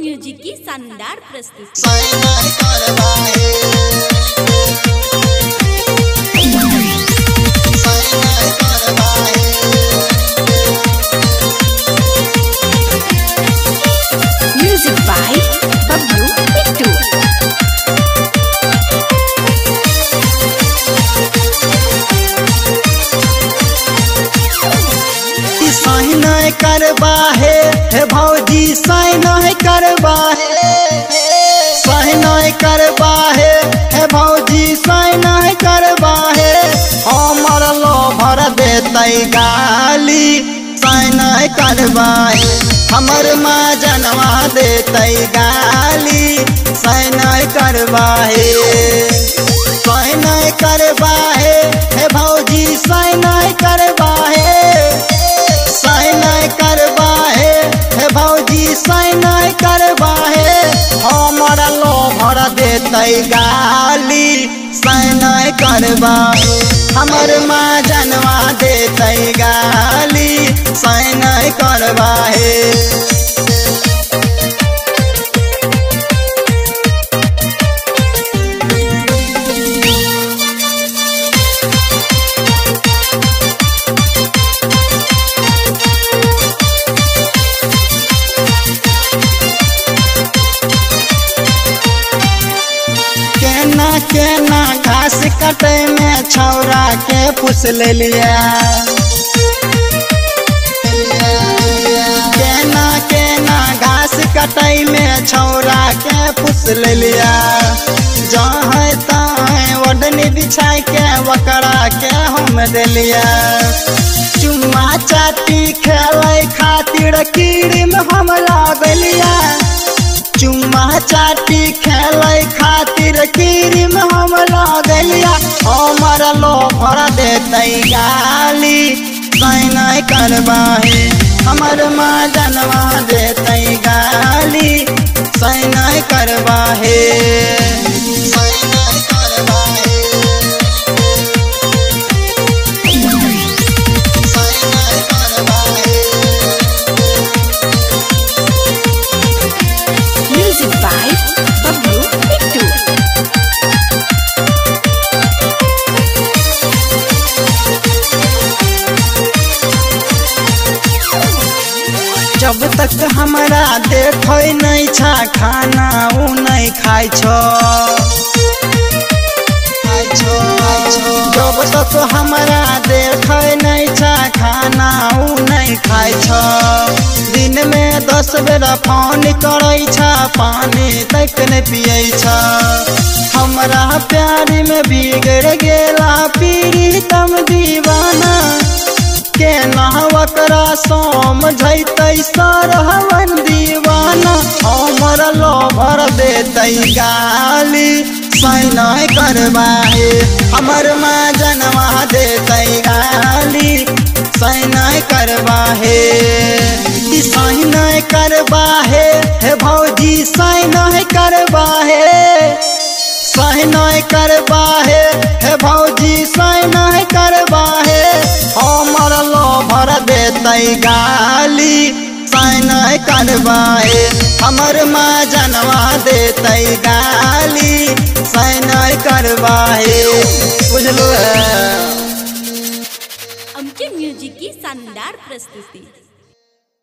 Music की शानदार प्रस्तुती सायनाय कारवाहे सायनाय कारवाहे हे भौजी हे करवाहे हमर लोभर देते गाली सैना करवा हे हमर माँ जनवा देते गाली सायनाय करवा हे करवाहे हे भौजी सायनाय हमारा लो भर देते गाली। सायनाय करवाहे हमर माँ जनवा देते गाली। सायनाय करवाहे केना केना घास कटे में छौरा के पुस ले लिया। केना घास में छौरा के पुस ले लिया। जहाँ तहाँ ओढ़नी बिछाई के वकरा के हम दिलिया चुम्मा चाटी खेले खातिर कीड़ी में हम लागलिया चुम्मा चाटी खेले खातिर क्रीम हम लागलिया हमर लोभर देते गाली साइनाय करबाहे हमर माँ जनवा देते गाली सही नहीं साइनाय तक हमरा देखै नहीं छा, खाना उ नहीं खाइ छो। जब तक हमरा देखै नहीं छा, खाना उ नहीं खाइ छो। दिन में दस बेरा फ़ोन करै छा, पानी तक नहीं पियै छा। हमरा प्यार में बिगड़ गेला पीरी तम दीवाना के नहवकरा सोम झैतै सरहवन दीवाना। हमर लोभर देतै गाली सैनाय करबाहे हमर माँ जनवा देतै गाली सैनाय करबाहे ई सैनाय करबाहे हे भौजी सैनाय करबाहे सहनाय करबाहे हे भौजी गाली सहनाय करवाए, हमर माँ जनवा देते गाली सहनाय करवाए। बुझलो? है म्यूज़िक की शानदार प्रस्तुती।